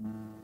Mm.